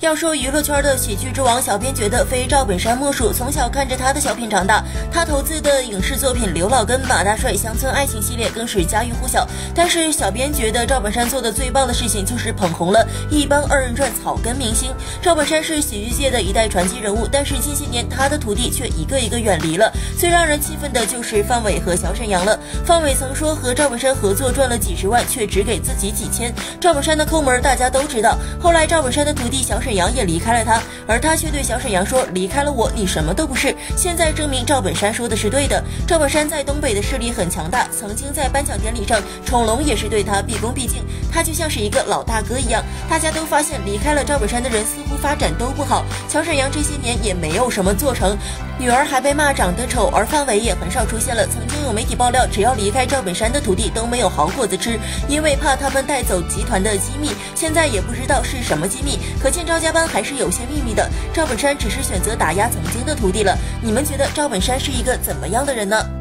要说娱乐圈的喜剧之王，小编觉得非赵本山莫属。从小看着他的小品长大，他投资的影视作品《刘老根》《马大帅》《乡村爱情》系列更是家喻户晓。但是小编觉得赵本山做的最棒的事情就是捧红了一帮二人转草根明星。赵本山是喜剧界的一代传奇人物，但是近些年他的徒弟却一个一个远离了。最让人气愤的就是范伟和小沈阳了。范伟曾说和赵本山合作赚了几十万，却只给自己几千。赵本山的抠门大家都知道。后来赵本山的徒弟小沈。沈阳也离开了他，而他却对小沈阳说：“离开了我，你什么都不是。”现在证明赵本山说的是对的。赵本山在东北的势力很强大，曾经在颁奖典礼上，宠龙也是对他毕恭毕敬，他就像是一个老大哥一样。大家都发现，离开了赵本山的人似乎发展都不好。乔沈阳这些年也没有什么做成，女儿还被骂长得丑，而范伟也很少出现了。曾经有媒体爆料，只要离开赵本山的徒弟都没有好果子吃，因为怕他们带走集团的机密。现在也不知道是什么机密，可见赵。加班还是有些秘密的，赵本山只是选择打压曾经的徒弟了。你们觉得赵本山是一个怎么样的人呢？